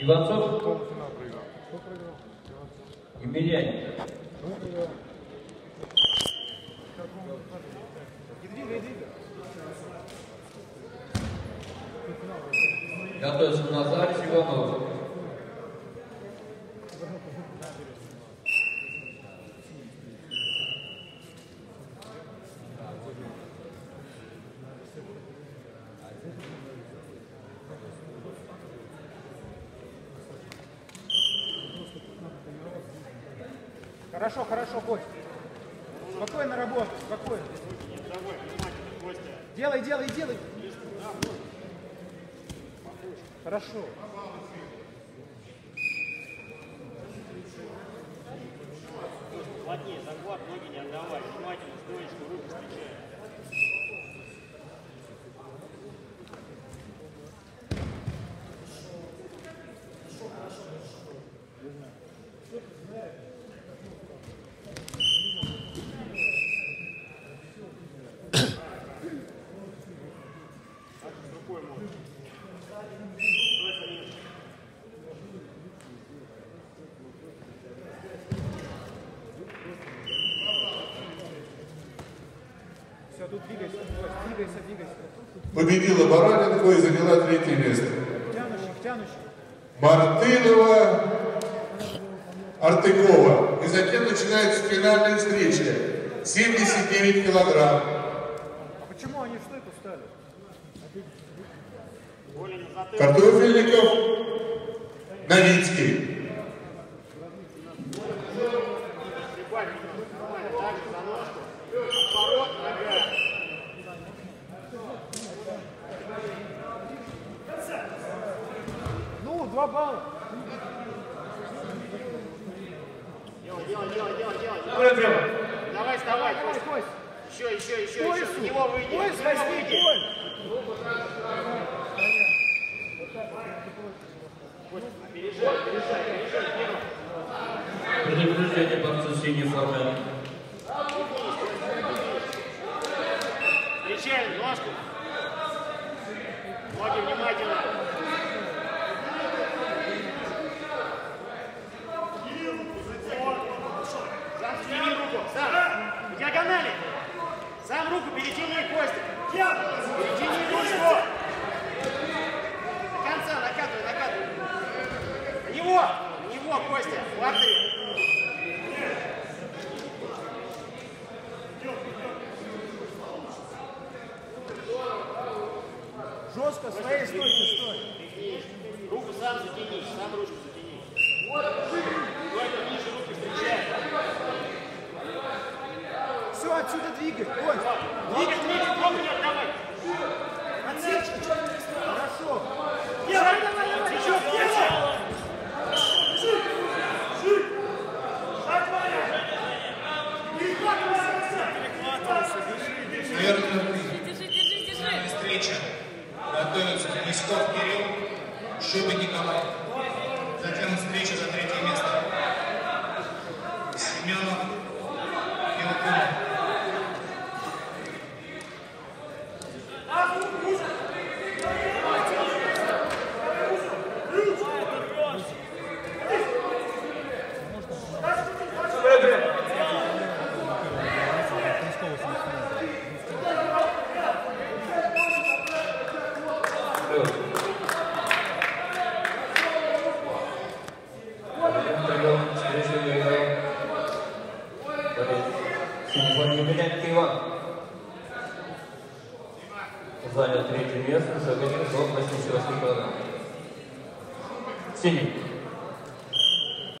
Иванцов. Емельянин. Готовится Назарис Иванов. Хорошо, хорошо, Кость. Спокойно работай, спокойно. Делай, делай, делай. Хорошо. Плотнее, захват, ноги не отдавай. Внимательно, стоечку, руку встречай. Победила Бараненко и заняла третье место. Мартынова, Артыкова. И затем начинается финальная встреча. 79 килограмм. А почему они в стойку стали? Картофельников, Новицкий. Два балла. Делай, делай, делай, делай, делай. Давай, вставай, Давай, Кость. Кость. Еще, еще, еще, еще. Поясу. На него выйди. Пояс возьми. Переезжай, переезжай, переезжай первым. Предупреждение борцу в синей форме. Встречай ножку. Ноги внимательно. Сам тяни руку. Сам. В диагонали. Сам руку перетяни, Костя. Перетяни ручку. До конца накатывай, накатывай. На него. На него, Костя. Смотри. Жестко, своей стойки стой. Руку сам затяни, сам ручку затяни. Только ниже руки встречай. Отсюда двигай. Коль. Двигай, двигай, не отдавай. Отсечь. Хорошо. Давай, давай, давай. Еще, Держи, держи, держи. встреча. Готовятся Лесков Кирилл, Шуба Николай. Затем встреча за третье место. Семенов Милкунов. Занял третье место, забил до 88 килограмм. Синий.